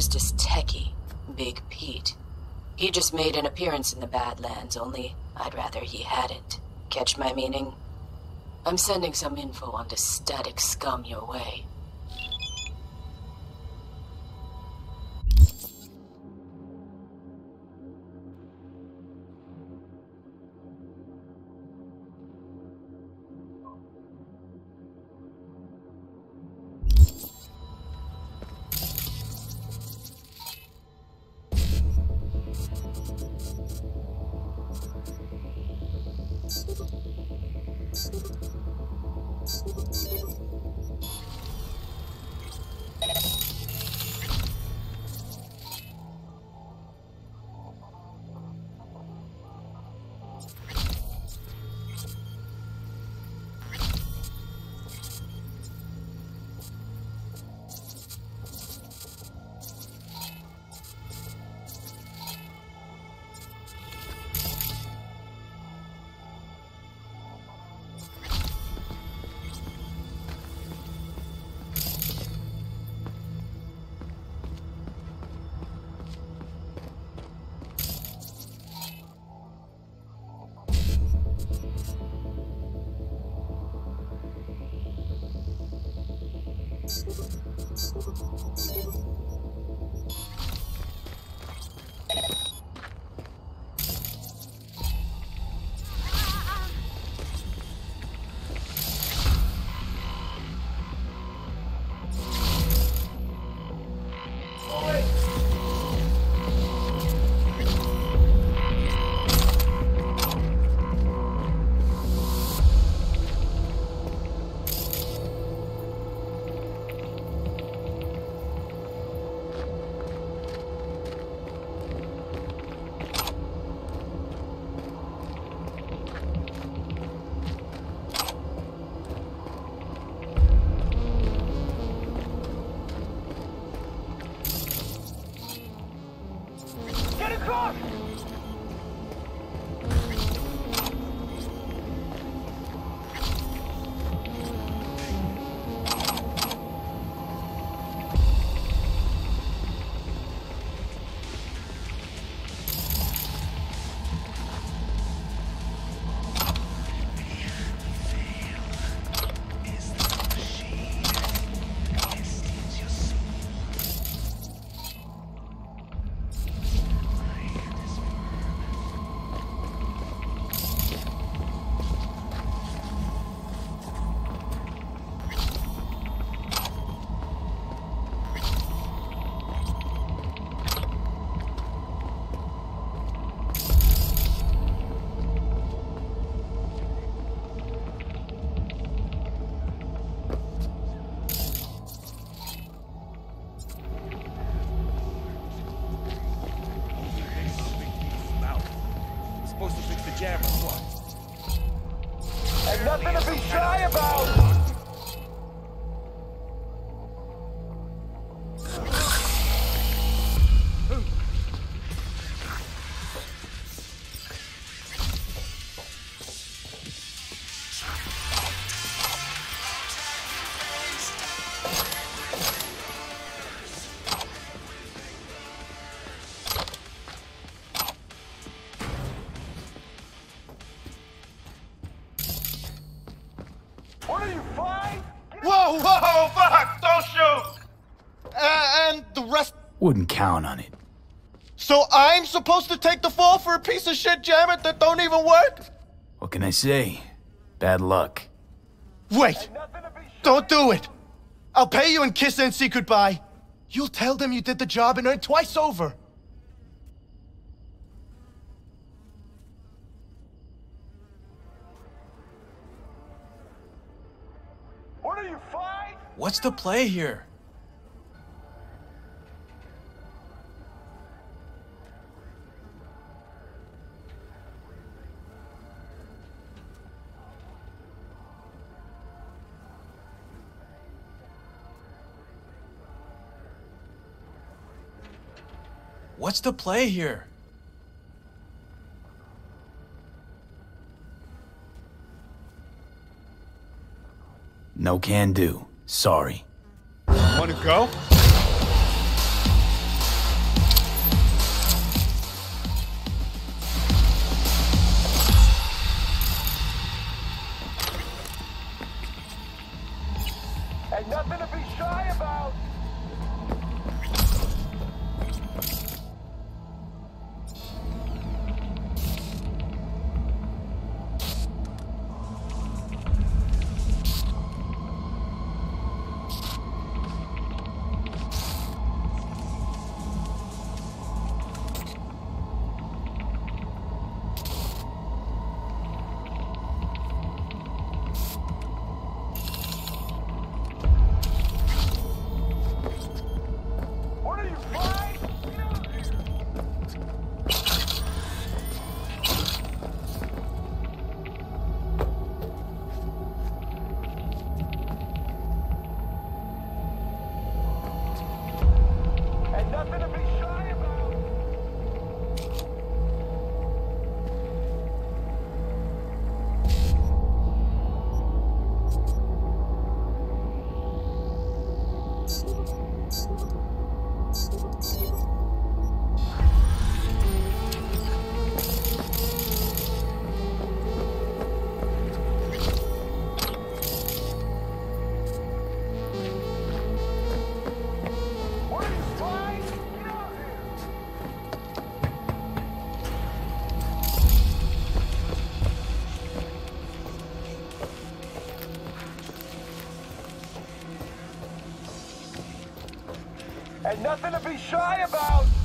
there's this techie, Big Pete. He just made an appearance in the Badlands, only I'd rather he hadn't. Catch my meaning? I'm sending some info on this static scum your way. About! Wouldn't count on it. So I'm supposed to take the fall for a piece of shit jammer that don't even work? What can I say? Bad luck. Wait! Don't do it! I'll pay you and kiss NC goodbye. You'll tell them you did the job and earn twice over. What are you, five? What's the play here? What's the play here? No can do. Sorry. Wanna go? And nothing to be shy about!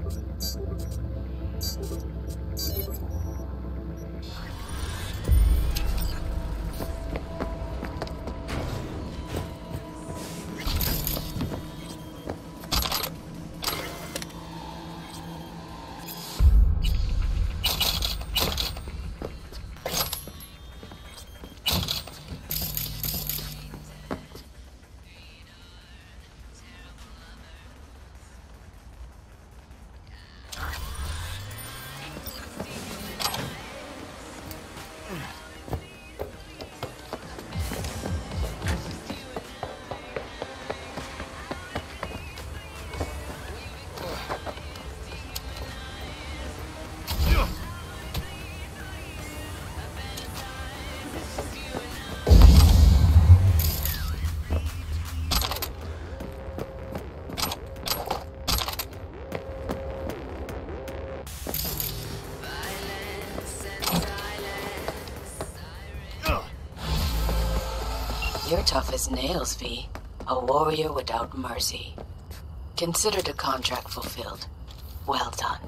Thank you. You're tough as nails, V. A warrior without mercy. Considered a contract fulfilled. Well done.